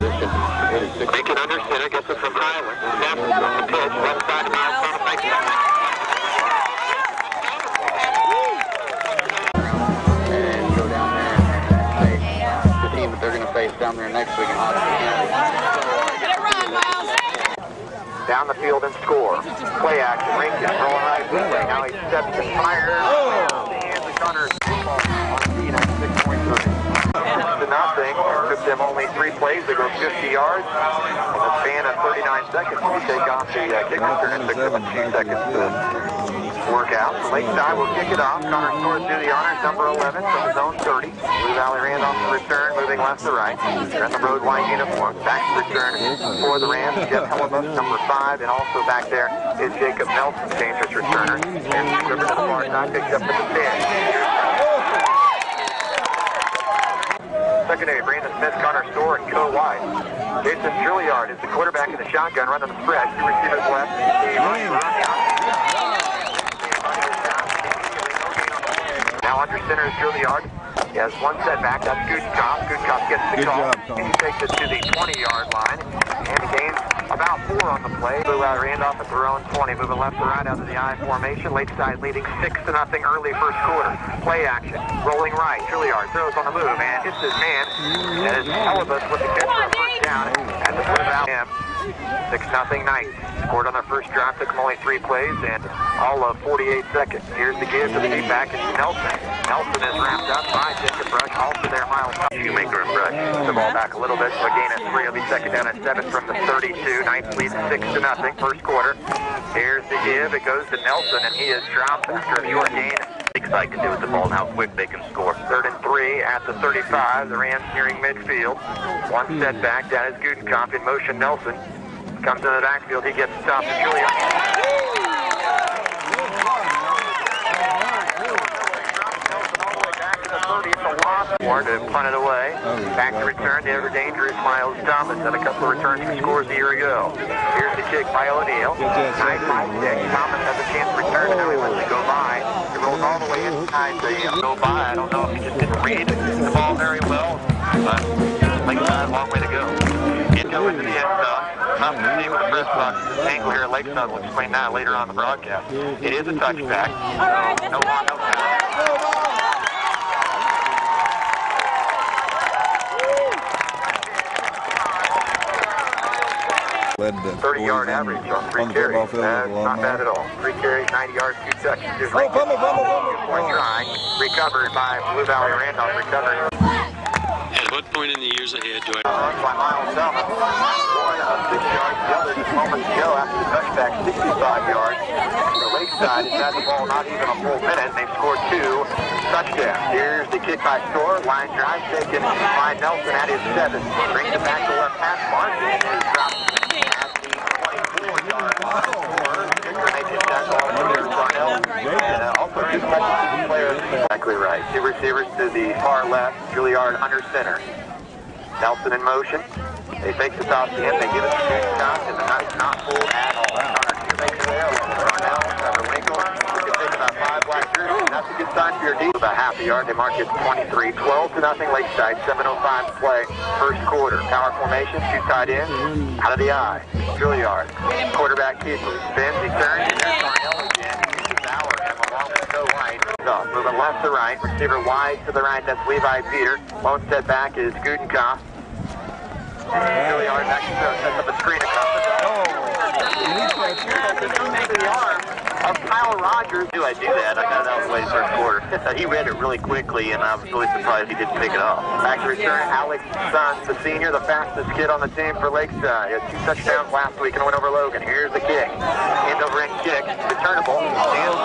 Make it under center, gets it from Highland. Steps the pitch, left side to Miles Thomas, makes it. and go down there and face the team that they're going to face down there next week in Down the field and score. Play action, rolling right this way. Now he steps and fires. And the Gunners on at 6.3. To nothing. It took them only three plays. They go 50 yards. In the span of 39 seconds to take off the uh, kick return. It took them a two seconds to work out. So Lakeside will kick it off. Connor scores do the honors, number 11 from his own 30. Blue Valley Randolph to return, moving left to right. They're in the road white uniform. Back to return for the Rams, Jeff Hellebuck, number 5. And also back there is Jacob Nelson, dangerous returner. And Scribber to the far side, picked up the 10. Secondary, Brandon Smith, Connor Store, and Co. White. Jason Trilliard is the quarterback in the shotgun, running the spread. Two receivers left. Steve Rush the outside. Now under center is Trilliard. He has one setback. That's Gutkop. Gutkop gets the Good call. job, and he takes it to the 20-yard line. And gains about four on the play. Blue out Randolph at their own 20, moving left to right out of the I formation. Lakeside leading 6 to nothing early first quarter. Play action. Rolling right. Trilliard throws on the move and hits his man. And it's Hellebuck with the catch for a first down at the Valley. him. 6 nothing Knights. Scored on their first drive, took them only three plays and all of 48 seconds. Here's the give to the deep back. It's Nelson. Nelson is wrapped up by Jacob Brush. Also there, Miles Shoemaker and Brush. The ball back a little bit, so a gain of three. It'll be second down at seven from the 32. Knights lead 6 to nothing. First quarter. Here's the give. It goes to Nelson, and he is dropped after a short gain. Lakeside can do with the ball and how quick they can score. Third and three at the 35. The Rams nearing midfield. One setback. That is Gudenkamp in motion. Nelson comes into the backfield. He gets stopped. Julian. Ward to punt it away. Back to return. The ever dangerous Miles Thomas had a couple of returns for scores a year ago. Here's the kick by O'Neal. Nice high stick. Thomas has a chance to return. and Now he lets it go by. He rolls all the way inside the uh, go by. I don't know if he just didn't read the ball very well, but Lakeside, a long way to go. Get going to the end zone. Tough to see with the press box angle here at Lakeside. We'll explain that later on in the broadcast. It is a touchback. So no long, no foul. Led the 30 yard on- average on three on the carries. football field That's with a not bad at all. Three carries, 90 yards, two touchdowns. Here's Oh, Rankin. fumble, fumble, fumble. Point Oh. try. Recovered by Blue Valley Randolph. Recovered. At what point in the years ahead do I Run by Miles Thomas. One uh, six yards. The other just moments ago after the touchback, 65 yards. The Lakeside has had the ball not even a full minute, and they've scored two touchdowns. Here's the kick by Store. Line drive taken by Nelson at his seven. Brings it back to left hash mark. And is dropped at the 24-yard line. Store. Kicker making that ball clear. Darnell. And uh, also two special players. Exactly right. Two receivers to the far left. Juilliard under center. Nelson in motion. They fake the toss to him. They give it to Jake Scott, and the knight's not pulled at all. Connor Shoemaker there along with Darnell, Trevor Winkle. We can take about five black jerseys. That's a good sign for your deep. About half a yard. They mark it 23. 12 to nothing Lakeside. 7.05 to play. First quarter. Power formation. Two tight ends. Out of the eye. Juilliard. Quarterback keeper. Spins. He turns. And there's Darnell again. He gets Bauer him along with Joe White. Off. Moving left to right. Receiver wide to the right. That's Levi Peter. Step back is Gudenkamp. Juilliard back to throw. Sets up a screen across the oh. the arm of Kyle Rogers. Do I do that? I got it out of the way first quarter. he read it really quickly, and I was really surprised he didn't pick it up. Back to return, Alex Sons, the senior, the fastest kid on the team for Lakeside. He had two touchdowns last week and went over Logan. Here's the kick. End over end kick. Returnable. Stands,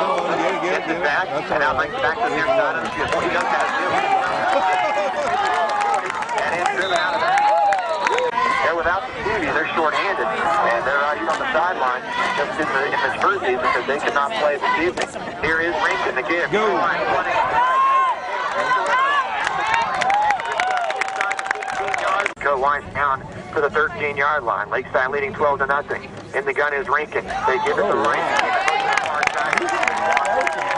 gets it back, and now brings it back to the near side of the field. He does have it. And it's driven out of there. They're without the duty. They're short-handed, and they're right here on the sideline, just in the in the jerseys because they cannot play this evening. Here is Rankin, give. Go. Go winds down to the 13-yard line. Lakeside leading 12 to nothing. In the gun is Rankin. They give it to Rankin. Oh,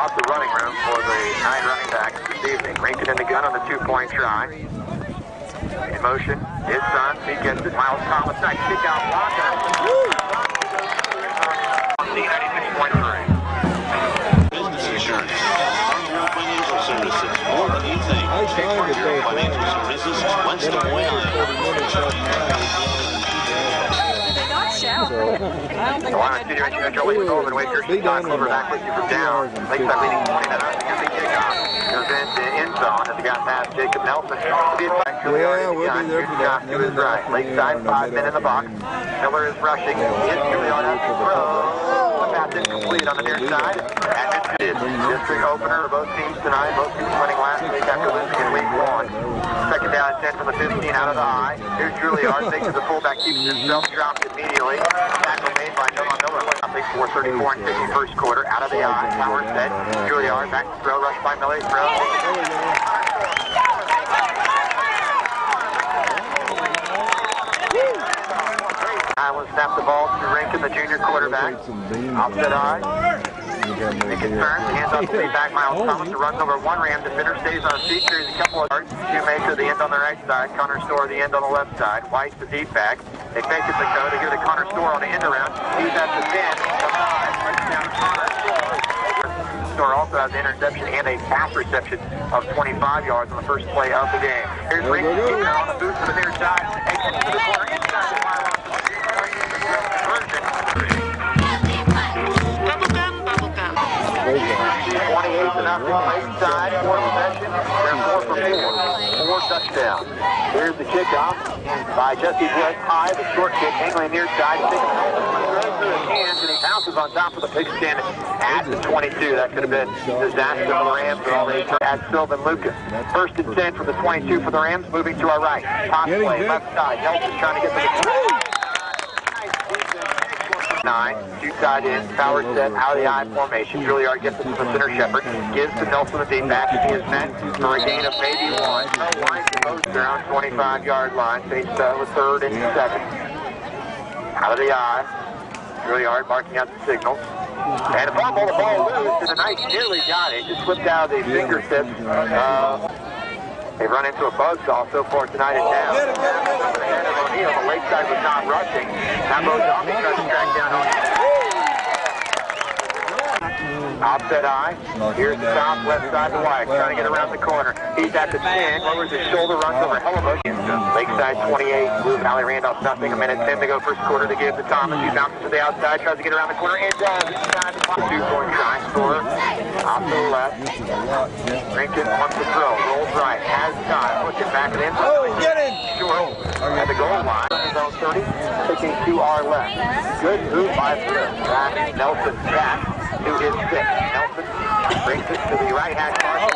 lots of running room for the nine running backs this evening. Rankin in the gun on the two-point try. In motion, his son, he gets it. Miles Thomas, nice kick out blocker. Business insurance. Farmville Financial Services. More than you think. Check your Financial Services, West Des Scott Clover back with you from down. Lakeside leading 20 to nothing. Here's the kickoff. Goes into end zone as he got past Jacob Nelson. The Yeah, we'll be there for that. Right. Lakeside, five men in the box. Miller is rushing. The pass on the near side. And is district opener for both teams tonight. Both teams winning last week after losing in week one. Second down and 10 from the 15 out of the high. Here's Juilliard. Takes the fullback, keeps himself, drops immediately. Tackle made by Noah Miller. Nothing 434 and 50 first quarter. Out of the eye. Power set. Juilliard back to throw. Rush by Miller. Throw. Island snapped the ball to Rankin, the junior quarterback. Offset eye. Turns, hands off the lead back, Miles Thomas, who runs over one ram. Defender stays on his feet, carries a couple of yards. Shoemaker, the end on the right side. Connor Store, the end on the left side. White, the deep back. They fake it to go. They give it to Connor Store on the end around. He's at the 10. Touchdown, Connor Store. Store also has an interception and a pass reception of 25 yards on the first play of the game. Here's Go, Rick go, go. Keeper on the boost to the near side. Takes to the corner. Kickoff by Jesse Brett high, the short kick, angling near side, throws through his hands, and he bounces on top of the pigskin at the 22. That could have been disaster for the Rams, but all they had Sylvan Lucas. First and 10 from the 22 for the Rams, moving to our right. Top play, left side, Nelson trying to get to the Nine, two tight ends, power set, out of the eye formation. Juilliard gets it to the center shepherd, gives to Nelson the deep back, and he is met for a gain of maybe one. No line to post around 25 yard line, faced uh, with third and second. Out of the eye, Juilliard marking out the signals. And a fumble, the ball loose, and the Knights nearly got it. Just slipped out of the fingertips. Uh, They've run into a buzzsaw so far tonight in town. Ahead of O'Neal, the Lakeside was not rushing. Now Mozambique tries to track down O'Neal. Offset eye. Here's the south left side of the wire, trying to get around the corner. He's at the 10, lowers his shoulder, runs over Hellebuck. Mm-hmm. Lakeside 28, Blue Valley Randolph nothing. A minute 10 to go first quarter to give to Thomas. He bounces to the outside, tries to get around the corner, and does. Inside two-point try score. Off to the left. This is a lot, yeah. Rankin wants to throw, rolls right, has time, looking back at the end. Oh, get in! Short oh, at the goal line, zone 30, taking to our left. Good move by Smith. Back, Nelson back to his six. Nelson brings it to the right hand mark.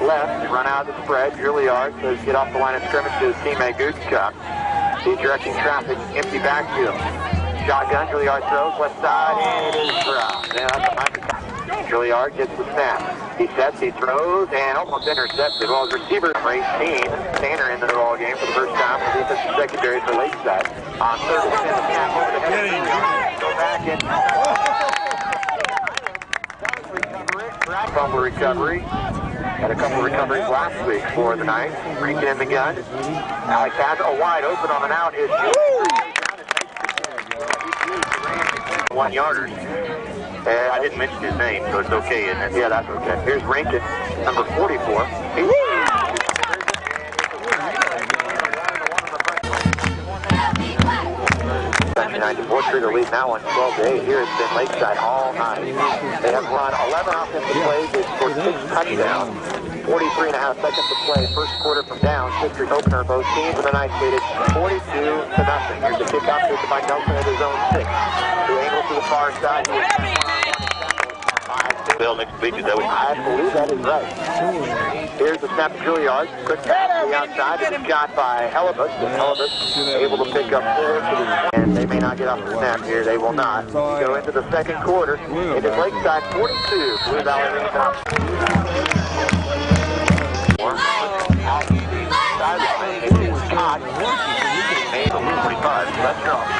Left, run out of the spread. Juilliard says get off the line of scrimmage to his teammate Gutzka. He's directing traffic, empty backfield. Shotgun, Juilliard throws, left side, and it is dropped. A Juilliard gets the snap. He sets, he throws, and almost intercepted. Well, his receiver, number 18, Tanner into the ball game for the first time for defensive secondary for late Lakeside. On third and 10, the snap over the head. Go back and... Fumble recovery. Had a couple recoveries last week for the night. Rankin in the gun. Alex has a wide open on an out. Is one yarders. Uh, I didn't mention his name, so it's okay, isn't it? Yeah, that's okay. Here's Rankin, number 44. He's 94 Trigger leading that one 12 to 8. Here it's been Lakeside all night. They have run 11 offensive plays. They've scored six touchdowns. 43 and a half seconds to play. First quarter from down. District opener. Both teams in the night leaded 42 to nothing. Here's the kickoff taken by Nelson at his own six. Who angles to the far side. Bill next week, is that what I believe that is right. Here's the snap to Juilliard. Quick pass to the outside. It's shot by Hellebuck. And Hellebuck able to pick up four. And they may not get off the snap here. They will not. We go into the second quarter. It is Lakeside 42. Blue Valley Rangers. Outside the lane. It is caught. Made the 45. Let's go.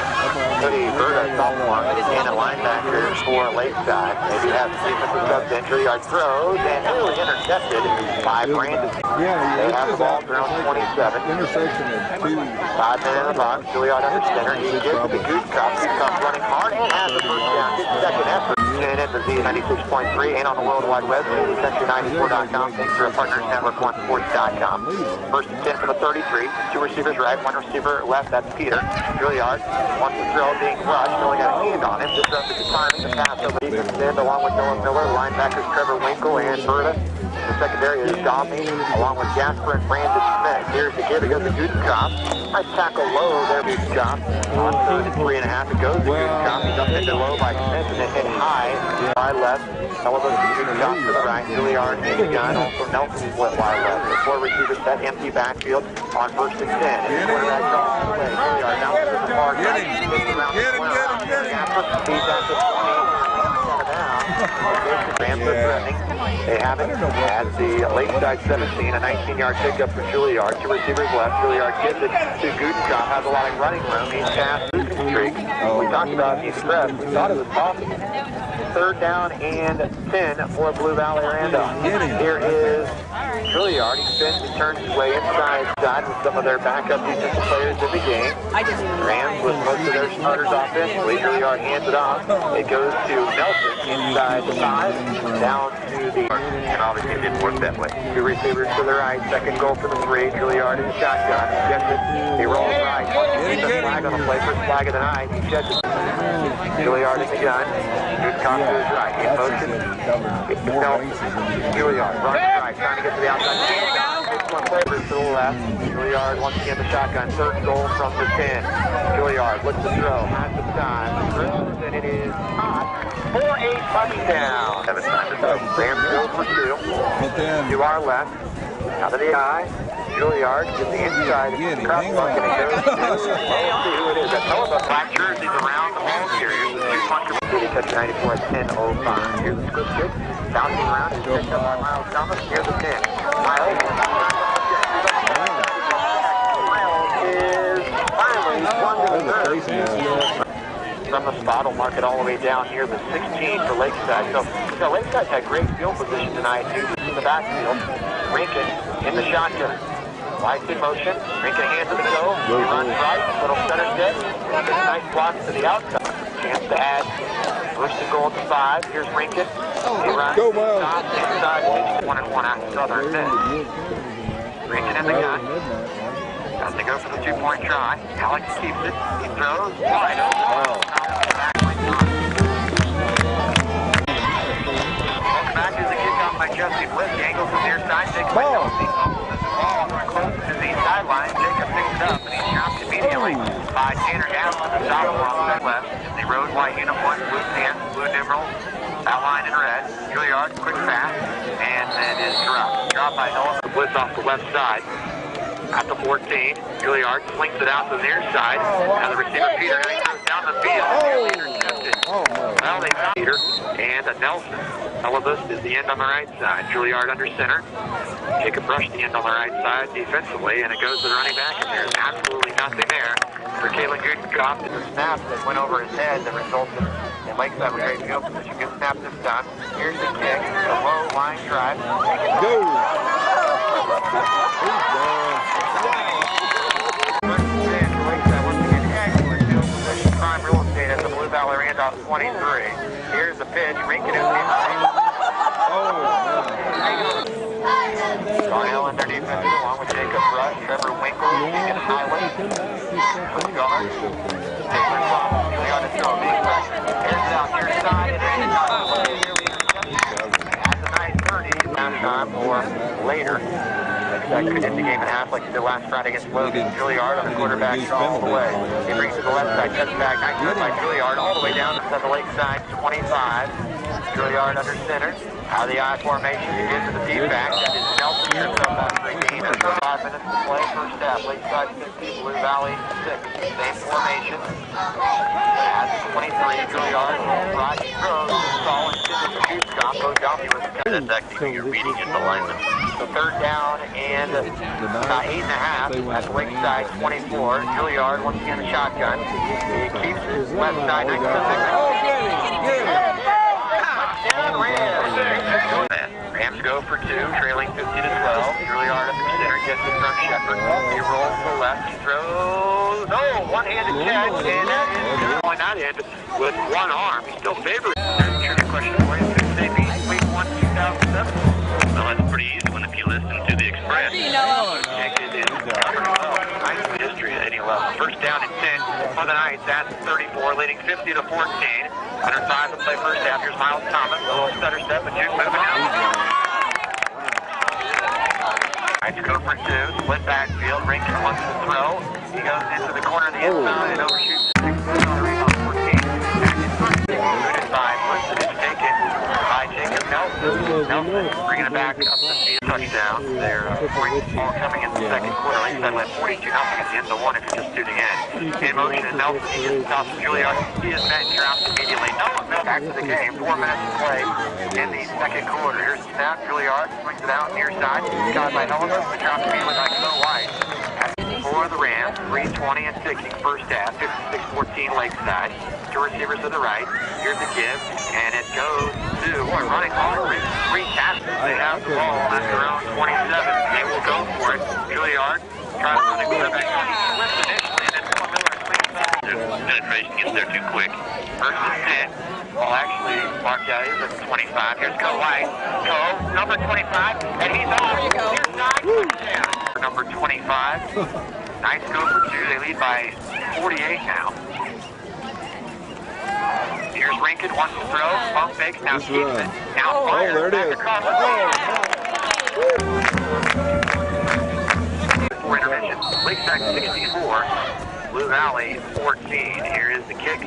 Cody Berta, sophomore, and a linebacker for Lakeside. Maybe has defensive subs injury. Our throws and early intercepted by Brandon. Yeah, They have the ball around 27. intersection of two. Five men in the box. Juilliard under center. He gives it to Goose Cup. Cup running hard and has the first down. Second effort. Tune in to Z96.3 and on the World Wide Web, Century94.com. Thanks to our partners, Network1Sports.com. First and 10 from the 33. Two receivers right, one receiver left. That's Peter. Juilliard wants to throw, being rushed. Only got a hand on him. Disrupted the timing. The pass over defense end along with Noah Miller. Linebackers Trevor Winkle and Berta. The secondary is Domney, along with Jasper and Brandon Smith. Here's the give. It goes to Gutenkopf. Nice tackle low there, Gutenkopf. On third and three and a half, it goes to Gutenkopf. He's up into low by Smith and it hit high. by left. Elbows to Gutenkopf to the right. Juilliard in the gun. Also Nelson split wide left. The four receivers set empty backfield on first and ten. And the quarterback draws the play. Juilliard now to the far Get right. him. Get him, get him, get him. He's at the 20. They have it at the Lakeside 17, a 19-yard pickup for Juilliard. Two receivers left. Juilliard gives it to Gutenkopf. Has a lot of running room. He's past losing streak. We oh. talked about the express. We thought it was possible. Third down and 10 for Blue Valley Randolph. Here is Juilliard. He spins and turns his way inside side with some of their backup defensive players in the game. Rams with most of their starters offensively. Juilliard hands it off. It goes to Nelson inside the five, down to the and obviously it didn't work that way. Two receivers to the right, second goal for the three. Juilliard in the shotgun. Gets it. He rolls right. Gets a flag on the play. First flag of the night. He sheds it. Juilliard in the gun. Good cop to his right. In motion. It's to Nelson. Juilliard runs right, trying to get to the outside. Takes one flavors to the left. Juilliard once again the shotgun. Third goal from the 10. Juilliard looks to throw. Has the time. Throws and it is caught for a touchdown. Have time to throw. Rams go for two. But then, To our left. Out of the eye. Juilliard to the inside. Get him. Cross Hang bucket. on. It goes let's see who it is. That's all about black jerseys around the ball carriers. The two puncher. City touch 94 at 10.05. Here's the scoop kick. Bouncing around. It's picked up by Miles Thomas. Here's the 10. Miles. Miles is finally one to the third from the spot. will mark it all the way down near the 16 for Lakeside. So, so Lakeside's had great field position tonight, too, in the backfield. Rankin in the shotgun. Lights in motion. Rankin hands to go. He runs right. Little center a nice block to the outside. Chance to add. First and goal at the five. Here's Rankin. He runs. Go, Miles. Inside. One and one after Southern miss. Rankin in the gun. Has to go for the two-point try. Alex keeps it. He throws. Wide open. Back to the kickoff by Jesse Bliss. He angles to near side. Takes by Kelsey. Ball close to the sideline. Jacob picks up and he's dropped immediately by Tanner Gaston, the sophomore on the left. The road white uniform, blue pants, blue numerals, outlined in red. Juilliard, quick pass, and then is dropped. Dropped by Noah Bliss off the left side at the 14. Juilliard slings it out to the near side. Now the receiver Peter goes down the field. Oh. Intercepted. Well, they found Peter and a Nelson. Elvis is the end on the right side. Juilliard under center. Jacob Rush the end on the right side defensively, and it goes to the running back, and there's absolutely nothing there for Kalen Gutenkopf. It's a snap that went over his head that resulted in Lakeside with great field position. Good snap this time. Here's the kick. It's A low line drive. Take Randolph 23. Here's the pitch. Rankin is Darnell under defense along with Jacob Rush, Trevor Winkle, Keegan Highland, guard. Taylor Thomas, Neely on his throw, being pressured. Here's out near side, and then at the 9:30 halftime or later. That could end the game in half like he did last Friday against Logan. Juilliard on the quarterback draw all the way. He brings it to the left side, cuts back, nice run by Juilliard all the way down to the lakeside 25. Juilliard under center. Out of the I formation, he gives it the deep back. That is Nelson trips up on five minutes to play, first half. Lakeside 50, Blue Valley 6. Same formation. At 23, Juilliard right throws. Solid to the shoot stop. Joffrey was That's actually your meeting at the lineman. the third down and uh, eight and a half at Lakeside 24. Juilliard once again the shotgun. He keeps his left side next to the get him. Get him. Touchdown Rams. Rams go for two, trailing 50 to 12. Really hard up the center, gets it from Shepard. He rolls to the left, he throws. Oh, one-handed catch, and that is going not in with one arm. He's still favored. There's question for you. Who they beat week one, 2007? Well, that's pretty easy one if you listen to the Express. Connected in number 12. Nice history at any level. First down and 10 for the Knights at 34, leading 50 to 14. 105 to play first half. Here's Miles Thomas. A little stutter step, but Juke moving out. Knights go for two. Split backfield. Rankin wants to throw. He goes into the corner of the end zone and overshoots the six on the rebound 14. Booted by Woodson. It's taken by Nelson. Nelson bringing it back up the field. Touchdown. Their uh, coming in the second quarter. Lakeside led 42 nothing at the end of one if you're just tuning in. In motion, and Nelson he gets stops Juilliard. He is met and drops immediately. No one back to the game. Four minutes to play in the second quarter. Here's the snap. Juilliard swings it out near side. Got by Helena. But drops immediately by Phil White. For the Rams, 320 and ticking first half, 56-14 Lakeside. Two receivers to the right. Here's the give, and it goes to, boy, running hard. Three, three passes. They have the ball at their own 27. They will go for it. Juilliard tries to run the quarterback. He slips initially, and then Paul Miller cleans up. Penetration gets there too quick. First and 10. Well, actually, Mark yeah, is at 25. Here's Co White. Co, number 25, and he's off. Here's nine touchdown. Number 25. Nice go for two. They lead by 48 now. Here's Rankin wants to throw. Pump fake, Now keeps it. Now fires. there it back is. across the field. For intermission. Lakeside 64. Blue Valley 14. Here is the kick.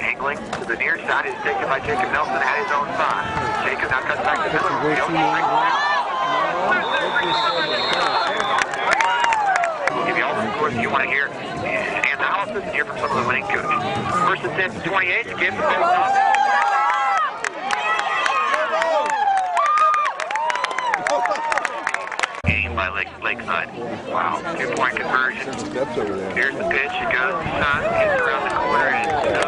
Angling to the near side is taken by Jacob Nelson at his own side. Jacob now cuts back to the middle. Field. He brings it down. Give you the want to hear. Analysis and hear from some of the winning coaches. First and 10 to 28. Skip. Game by Lake, Lakeside. Wow. Two point conversion. Here's the pitch. It goes to Sun. Hits around the corner. And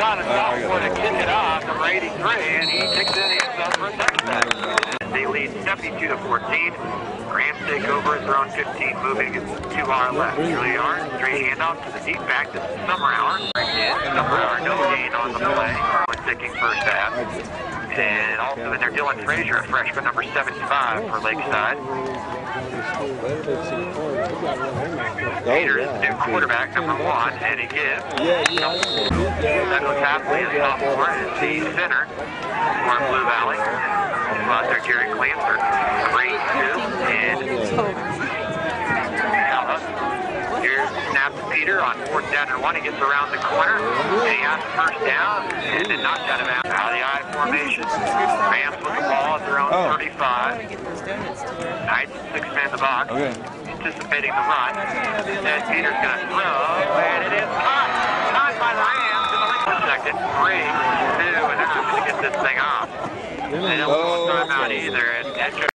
Devin Scott is sophomore to kick it off. Number 83. And he kicks it in zone for a touchdown. They lead 72 to 14. Rams take over at their own 15, moving to our left. Juilliard, straight handoff to the deep back to Summerhour. Summerhour, no gain on the play. One ticking first half. And also in there, Dylan Frazier, a freshman, number 75 for Lakeside. Peter is the new quarterback, number one, and he gives. Douglas Hapley, a sophomore, is the center for Blue Valley. Also out there, Jerry Clancer, great two, and now up. Here's the snap to Peter on fourth down and one. He gets around the corner, and he has the first down, and then knocked out of bounds. Out of the I formation. Rams with the ball at their own Oh. 35. Knights six man in the box. Okay. Anticipating the run. Then Peter's going to throw, and it is caught. Caught by the Rams in the late second. Three, two, and they're not going to get this thing off. They don't Oh, want timeout either.